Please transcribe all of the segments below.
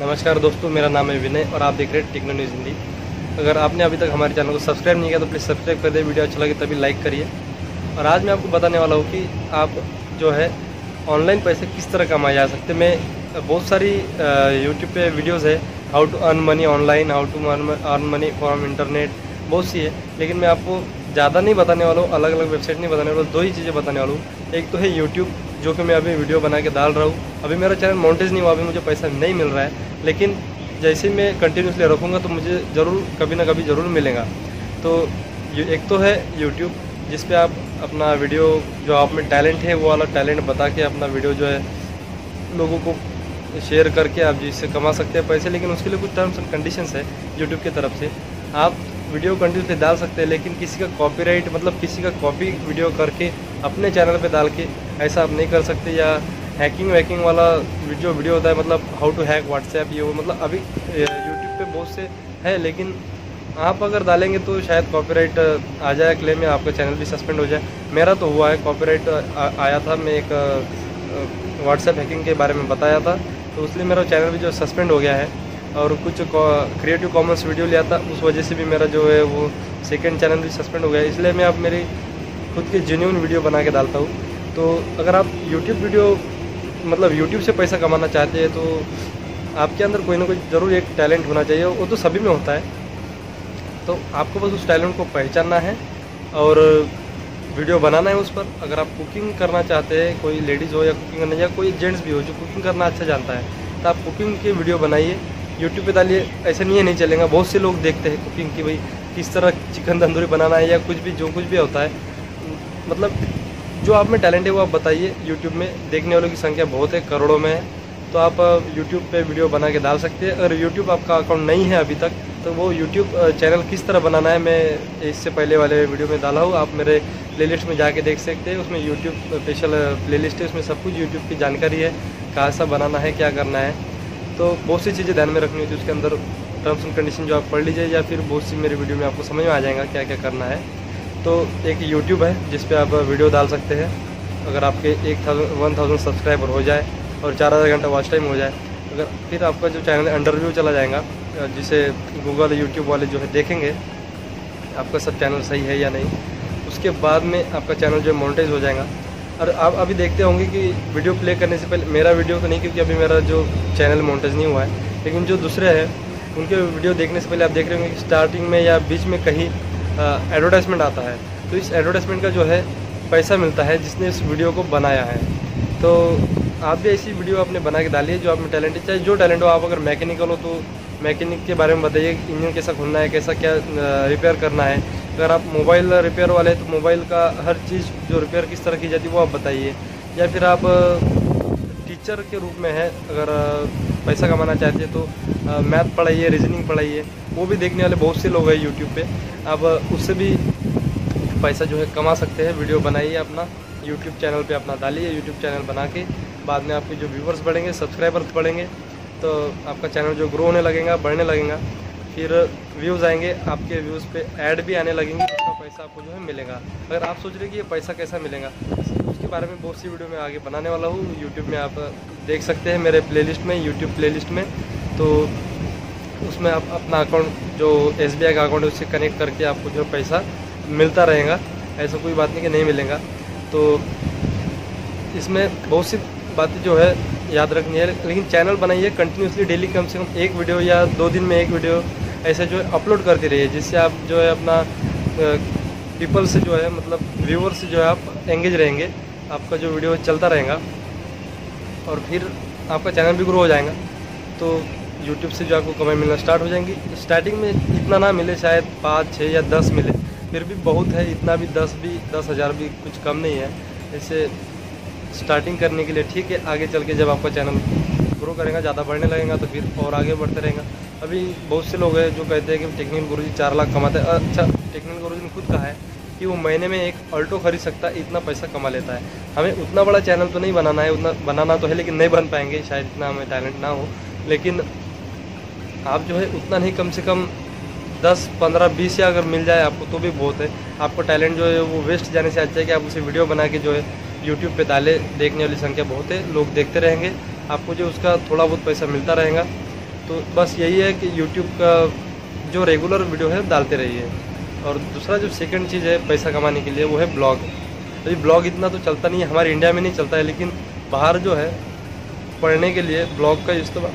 नमस्कार दोस्तों, मेरा नाम है विनय और आप देख रहे हैं टेक्नो न्यूज़ हिंदी। अगर आपने अभी तक हमारे चैनल को सब्सक्राइब नहीं किया तो प्लीज़ सब्सक्राइब कर दे, वीडियो अच्छा लगे तभी लाइक करिए। और आज मैं आपको बताने वाला हूँ कि आप जो है, ऑनलाइन पैसे किस तरह कमाए जा सकते मैं, बहुत सारी यूट्यूब पे वीडियोज़ है how to earn money online how to earn money from internet बहुत सी है। लेकिन मैं आपको ज़्यादा नहीं बताने वाला हूँ अलग अलग वेबसाइट नहीं बताने वाला दो ही चीज़ें बताने वाला हूँ। एक तो है यूट्यूब जो कि मैं अभी वीडियो बना के डाल रहा हूँ। अभी मेरा चैनल मोनिटाइज नहीं हुआ, अभी मुझे पैसा नहीं मिल रहा है। लेकिन जैसे मैं कंटिन्यूसली रखूँगा तो मुझे ज़रूर कभी ना कभी ज़रूर मिलेगा। तो एक तो है यूट्यूब जिस पे आप अपना वीडियो जो आप में टैलेंट है, वो वाला टैलेंट बता के अपना वीडियो जो है लोगों को शेयर करके आप जिससे कमा सकते हैं पैसे। लेकिन उसके लिए कुछ टर्म्स एंड कंडीशंस है यूट्यूब की तरफ़ से। आप वीडियो कंटिन्यू पे डाल सकते हैं, लेकिन किसी का कॉपीराइट मतलब किसी का कॉपी वीडियो करके अपने चैनल पे डाल के ऐसा आप नहीं कर सकते, या हैकिंग वैकिंग वाला जो वीडियो होता है मतलब हाउ टू हैक व्हाट्सएप ये वो मतलब अभी यूट्यूब पे बहुत से है, लेकिन आप अगर डालेंगे तो शायद कॉपीराइट आ जाए क्लेम में आपका चैनल भी सस्पेंड हो जाए। मेरा तो हुआ है कॉपीराइट आया था, मैं एक व्हाट्सएप हैकिंग के बारे में बताया था तो इसलिए मेरा चैनल भी जो सस्पेंड हो गया है, और कुछ क्रिएटिव कॉमर्स वीडियो लिया था, उस वजह से भी मेरा जो है, वो सेकेंड चैनल भी सस्पेंड हो गया इसलिए मैं अब मेरी खुद की जेन्यून वीडियो बना के डालता हूँ। तो अगर आप यूट्यूब वीडियो मतलब यूट्यूब से पैसा कमाना चाहते हैं तो आपके अंदर कोई ना कोई ज़रूर एक टैलेंट होना चाहिए, वो तो सभी में होता है। तो आपको बस उस टैलेंट को पहचानना है और वीडियो बनाना है उस पर। अगर आप कुकिंग करना चाहते हैं, कोई लेडीज़ हो या कुकिंग करना, या कोई जेंट्स भी हो जो कुकिंग करना अच्छा जानता है तो आप कुकिंग की वीडियो बनाइए। यूट्यूब पे डालिए, ऐसा नहीं है, नहीं चलेगा। बहुत से लोग देखते हैं कुकिंग की भाई किस तरह चिकन तंदूरी बनाना है या कुछ भी, जो कुछ भी होता है। मतलब जो आप में टैलेंट है वो आप बताइए यूट्यूब में देखने वालों की संख्या बहुत है, करोड़ों में है। तो आप यूट्यूब पे वीडियो बना के डाल सकते हैं। अगर यूट्यूब आपका अकाउंट नहीं है अभी तक तो वो यूट्यूब चैनल किस तरह बनाना है, मैं इससे पहले वाले वीडियो में डाला हूँ। आप मेरे प्लेलिस्ट में जाके देख सकते हैं। उसमें यूट्यूब स्पेशल प्लेलिस्ट है। उसमें सब कुछ यूट्यूब की जानकारी है। कहाँ सा बनाना है, क्या करना है। तो बहुत सी चीज़ें ध्यान में रखनी होती है। उसके अंदर टर्म्स एंड कंडीशन जो आप पढ़ लीजिए, या फिर बहुत सी मेरी वीडियो में आपको समझ में आ जाएगा क्या क्या करना है। तो एक यूट्यूब है, जिस पर आप वीडियो डाल सकते हैं। अगर आपके एक थाउज़ेंड वन थाउज़ेंड सब्सक्राइबर हो जाए और चार हज़ार घंटा वॉच टाइम हो जाए, अगर फिर आपका जो चैनल अंडर व्यू चला जाएगा जिसे गूगल यूट्यूब वाले जो है देखेंगे, आपका सब चैनल सही है या नहीं। उसके बाद में आपका चैनल जो है मोनिटाइज हो जाएगा। और आप अभी देखते होंगे कि वीडियो प्ले करने से पहले, मेरा वीडियो तो नहीं, क्योंकि अभी मेरा जो चैनल मोनिटाइज नहीं हुआ है। लेकिन जो दूसरे हैं, उनके वीडियो देखने से पहले आप देख रहे होंगे कि स्टार्टिंग में या बीच में कहीं एडवर्टाइजमेंट आता है। तो इस एडवर्टाइजमेंट का जो है, पैसा मिलता है, जिसने इस वीडियो को बनाया है। तो आप भी ऐसी वीडियो आपने बना के डालिए जो आप में टैलेंट है चाहे जो टैलेंट हो, आप अगर मैकेनिकल हो तो मैकेनिक के बारे में बताइए इंजन कैसा खुलना है, कैसा क्या रिपेयर करना है। अगर आप मोबाइल रिपेयर वाले हैं तो मोबाइल का हर चीज़, जो रिपेयर किस तरह की जाती है, वो आप बताइए। या फिर आप टीचर के रूप में है, अगर पैसा कमाना चाहते हैं तो मैथ पढ़ाइए रीजनिंग पढ़ाइए वो भी देखने वाले बहुत से लोग हैं यूट्यूब पे। अब उससे भी पैसा जो है कमा सकते हैं। वीडियो बनाइए अपना यूट्यूब चैनल पे अपना डालिए यूट्यूब चैनल बना के बाद में आपके जो व्यूवर्स बढ़ेंगे सब्सक्राइबर्स बढ़ेंगे तो आपका चैनल जो ग्रो होने लगेगा, बढ़ने लगेगा। फिर व्यूज़ आएँगे, आपके व्यूज़ पे ऐड भी आने लगेंगे उसका पैसा आपको जो है मिलेगा। अगर आप सोच रहे कि ये पैसा कैसा मिलेगा, उसके बारे में बहुत सी वीडियो मैं आगे बनाने वाला हूँ। यूट्यूब में आप देख सकते हैं मेरे प्लेलिस्ट में यूट्यूब प्लेलिस्ट में। तो उसमें आप अपना अकाउंट जो एसबीआई का अकाउंट है, उससे कनेक्ट करके आपको जो पैसा मिलता रहेगा, ऐसा कोई बात नहीं कि नहीं मिलेगा। तो इसमें बहुत सी बातें जो है याद रखनी है, लेकिन चैनल बनाइए कंटिन्यूसली डेली कम से कम एक वीडियो या दो दिन में एक वीडियो ऐसे जो है अपलोड करते रहिए, जिससे आप जो है अपना पीपल से जो है मतलब व्यूवर से जो है आप एंगेज रहेंगे, आपका जो वीडियो चलता रहेगा, और फिर आपका चैनल भी ग्रो हो जाएगा। तो यूट्यूब से जो आपको कमाई मिलना स्टार्ट हो जाएँगी। स्टार्टिंग में इतना ना मिले, शायद पाँच छः या दस मिले। फिर भी बहुत है, इतना भी दस भी, दस हज़ार भी कुछ कम नहीं है। जैसे स्टार्टिंग करने के लिए ठीक है, आगे चल के जब आपका चैनल ग्रो करेगा, ज़्यादा बढ़ने लगेगा तो फिर और आगे बढ़ते रहेगा। अभी बहुत से लोग हैं जो कहते हैं कि टेक्निकल गुरु जी चार लाख कमाते हैं। अच्छा टेक्निकल गुरु जी ने खुद कहा है कि वो महीने में एक अल्टो खरीद सकता है, इतना पैसा कमा लेता है। हमें उतना बड़ा चैनल तो नहीं बनाना है, उतना बनाना तो है, लेकिन नहीं बन पाएँगे, शायद इतना हमें टैलेंट ना हो। लेकिन आप जो है उतना नहीं, कम से कम दस, पंद्रह, बीस या अगर मिल जाए आपको तो भी बहुत है। आपको टैलेंट जो है वो वेस्ट जाने से अच्छा है कि आप उसे वीडियो बना के जो है यूट्यूब पे डाले। देखने वाली संख्या बहुत है, लोग देखते रहेंगे। आपको जो उसका थोड़ा बहुत पैसा मिलता रहेगा। तो बस यही है कि यूट्यूब का जो रेगुलर वीडियो है, डालते रहिए। और दूसरा जो सेकंड चीज़ है पैसा कमाने के लिए, वो है ब्लॉग अभी ब्लॉग इतना तो चलता नहीं है, हमारे इंडिया में नहीं चलता है, लेकिन बाहर जो है, पढ़ने के लिए ब्लॉग का इस्तेमाल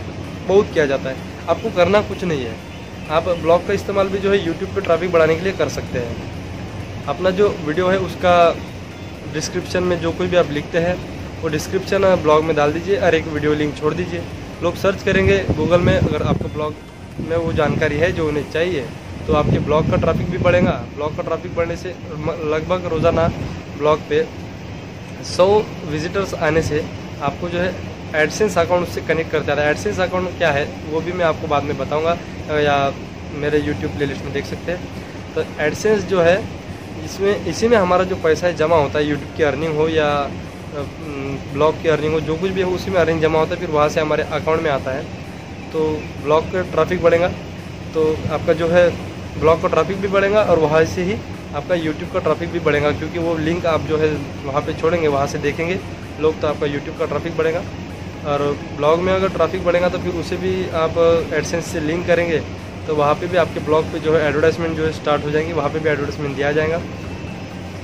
बहुत किया जाता है। आपको करना कुछ नहीं है। आप ब्लॉग का इस्तेमाल भी जो है यूट्यूब पर ट्रैफ़िक बढ़ाने के लिए कर सकते हैं। अपना जो वीडियो है उसका डिस्क्रिप्शन में जो कुछ भी आप लिखते हैं, वो डिस्क्रिप्शन ब्लॉग में डाल दीजिए और एक वीडियो लिंक छोड़ दीजिए। लोग सर्च करेंगे गूगल में, अगर आपके ब्लॉग में वो जानकारी है जो उन्हें चाहिए तो आपके ब्लॉग का ट्रैफ़िक भी बढ़ेगा। ब्लॉग का ट्रैफ़िक बढ़ने से लगभग रोज़ाना ब्लॉग पे 100 विजिटर्स आने से आपको जो है एडसेंस अकाउंट से कनेक्ट करता है। एडसेंस अकाउंट क्या है, वो भी मैं आपको बाद में बताऊँगा, या मेरे यूट्यूब प्लेलिस्ट में देख सकते हैं। तो एडसेंस जो है इसमें इसी में हमारा जो पैसा है जमा होता है यूट्यूब की अर्निंग हो या ब्लॉग की अर्निंग हो, जो कुछ भी हो, उसी में अर्निंग जमा होता है, फिर वहाँ से हमारे अकाउंट में आता है। तो ब्लॉग का ट्रैफ़िक बढ़ेगा तो आपका जो है ब्लॉग का ट्रैफ़िक भी बढ़ेगा और वहाँ से ही आपका यूट्यूब का ट्रैफ़िक भी बढ़ेगा, क्योंकि वो लिंक आप जो है, वहाँ पे छोड़ेंगे, वहाँ से देखेंगे, लोग तो आपका यूट्यूब का ट्रैफ़िक बढ़ेगा। और ब्लॉग में अगर ट्रैफ़िक बढ़ेगा तो फिर उसे भी आप एडसेंस से लिंक करेंगे तो वहाँ पे भी आपके ब्लॉग पे जो है एडवर्टाइजमेंट जो है स्टार्ट हो जाएँगी, वहाँ पे भी एडवर्टाइजमेंट दिया जाएगा।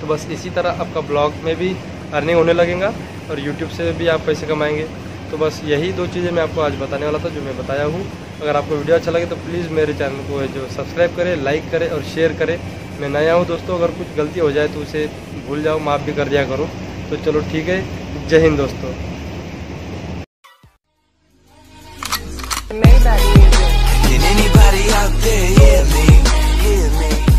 तो बस इसी तरह आपका ब्लॉग में भी अर्निंग होने लगेगा और यूट्यूब से भी आप पैसे कमाएँगे। तो बस यही दो चीज़ें मैं आपको आज बताने वाला था, जो मैं बताया हूँ। अगर आपको वीडियो अच्छा लगे तो प्लीज़ मेरे चैनल को जो सब्सक्राइब करें लाइक करें और शेयर करें। मैं नया हूँ दोस्तों, अगर कुछ गलती हो जाए तो उसे भूल जाओ, माफ़ भी कर दिया करो। तो चलो ठीक है, जय हिंद दोस्तों। Can anybody out there hear me? Hear me?